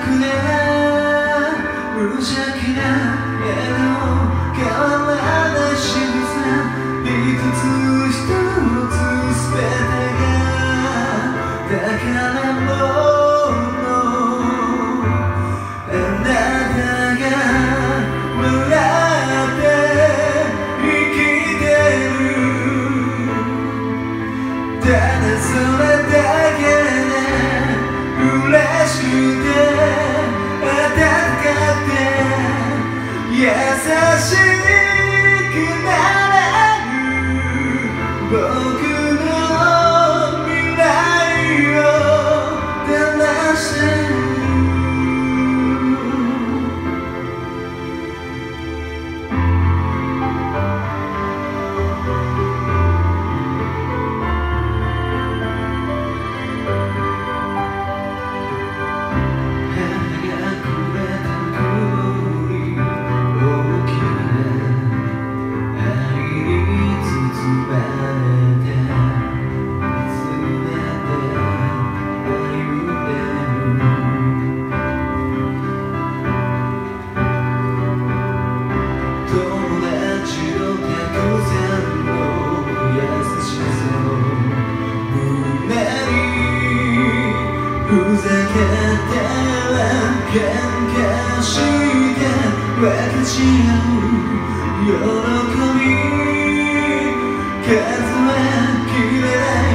그대 울지 がして分かち合う喜び。数えきれい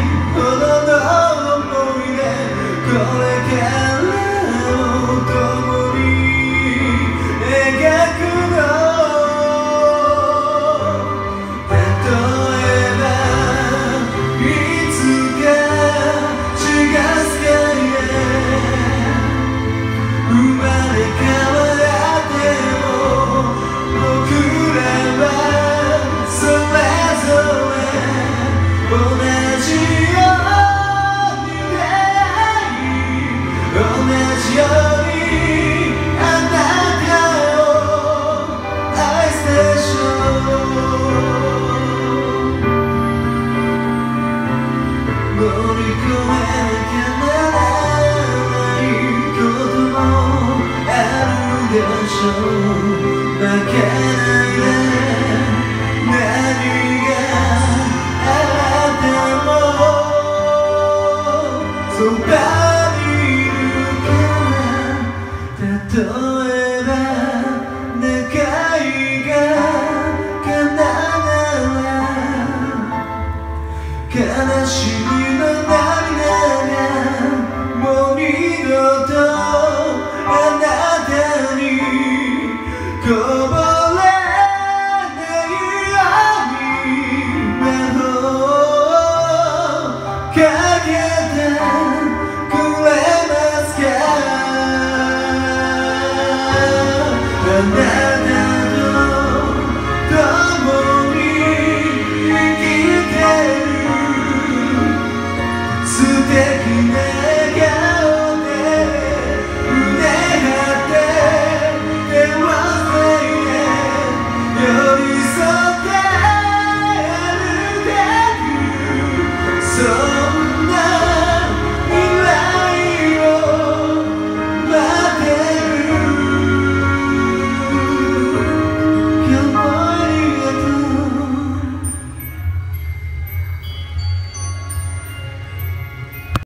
泣けないで悲しみの涙がもう二度と